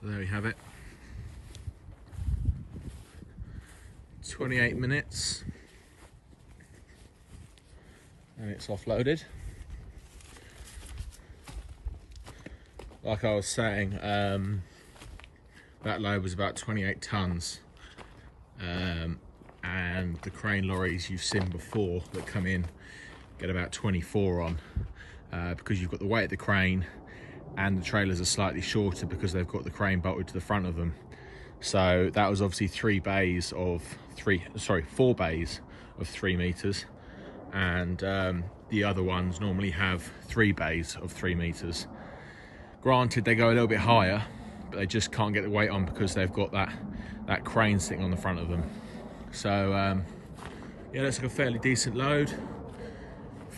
So there we have it. 28 minutes and it's offloaded. Like I was saying, um, that load was about 28 tons um, and the crane lorries you've seen before that come in get about 24 on uh, because you've got the weight of the crane and the trailers are slightly shorter because they've got the crane bolted to the front of them. So that was obviously three bays of three sorry four bays of three meters. And um, the other ones normally have three bays of three meters. Granted they go a little bit higher but they just can't get the weight on because they've got that that crane sitting on the front of them. So um, yeah that's like a fairly decent load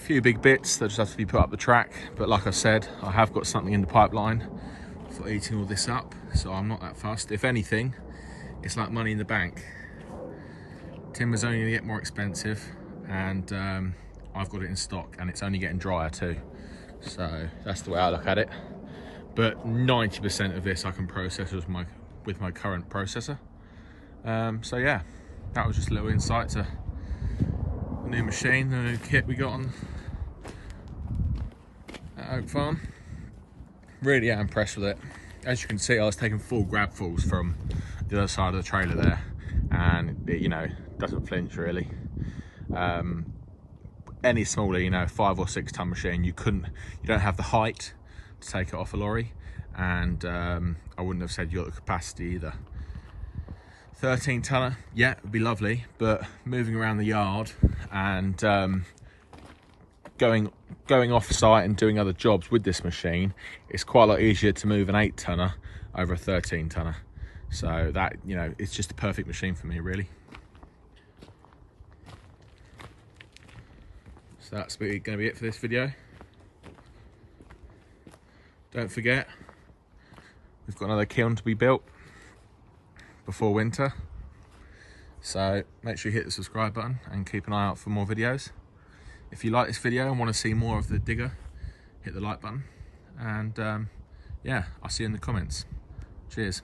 few big bits that just have to be put up the track but like I said I have got something in the pipeline for eating all this up so I'm not that fussed. If anything it's like money in the bank. Timber's only gonna get more expensive and um, I've got it in stock and it's only getting drier too. So that's the way I look at it. But 90% of this I can process with my with my current processor. Um, so yeah that was just a little insight to the new machine the new kit we got on Oak Farm. Really am impressed with it. As you can see I was taking full grab falls from the other side of the trailer there and it you know doesn't flinch really. Um, any smaller you know five or six ton machine you couldn't you don't have the height to take it off a lorry and um, I wouldn't have said you got the capacity either. 13 tonner yeah it'd be lovely but moving around the yard and um, going going off site and doing other jobs with this machine it's quite a lot easier to move an 8 tonner over a 13 tonner so that you know it's just a perfect machine for me really. So that's going to be it for this video. Don't forget we've got another kiln to be built before winter. So make sure you hit the subscribe button and keep an eye out for more videos if you like this video and want to see more of the digger hit the like button. And um, yeah I'll see you in the comments. Cheers